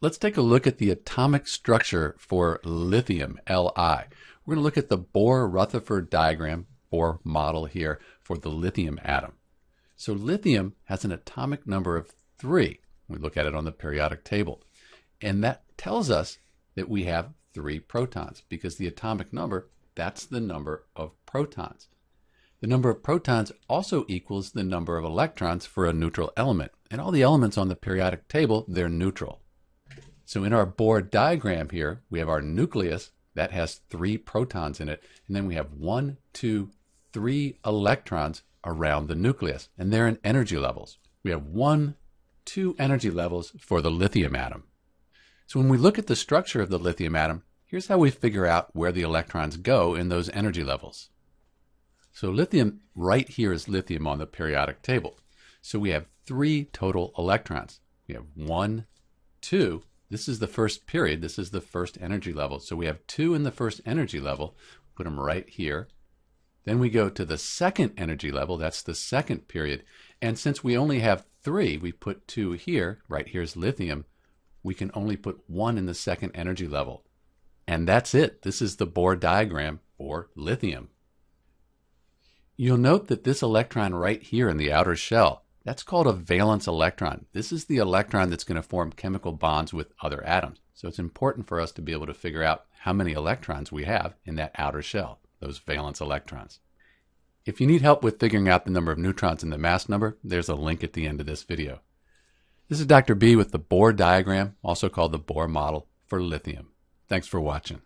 let's take a look at the atomic structure for lithium, Li. We're going to look at the Bohr-Rutherford diagram, Bohr model here, for the lithium atom. So lithium has an atomic number of 3. We look at it on the periodic table. And that tells us that we have 3 protons because the atomic number, that's the number of protons. The number of protons also equals the number of electrons for a neutral element. And all the elements on the periodic table, they're neutral. So in our Bohr diagram here, we have our nucleus that has three protons in it. And then we have one, two, three electrons around the nucleus. And they're in energy levels. We have one, two energy levels for the lithium atom. So when we look at the structure of the lithium atom, here's how we figure out where the electrons go in those energy levels. So lithium, right here is lithium on the periodic table. So we have three total electrons. We have one, two. This is the first period. This is the first energy level. So we have two in the first energy level. Put them right here. Then we go to the second energy level. That's the second period. And since we only have three, we put two here. Right here's lithium. We can only put one in the second energy level. And that's it. This is the Bohr diagram for lithium. You'll note that this electron right here in the outer shell, that's called a valence electron. This is the electron that's going to form chemical bonds with other atoms. So it's important for us to be able to figure out how many electrons we have in that outer shell, those valence electrons. If you need help with figuring out the number of neutrons in the mass number, there's a link at the end of this video. This is Dr. B with the Bohr diagram, also called the Bohr model, for lithium. Thanks for watching.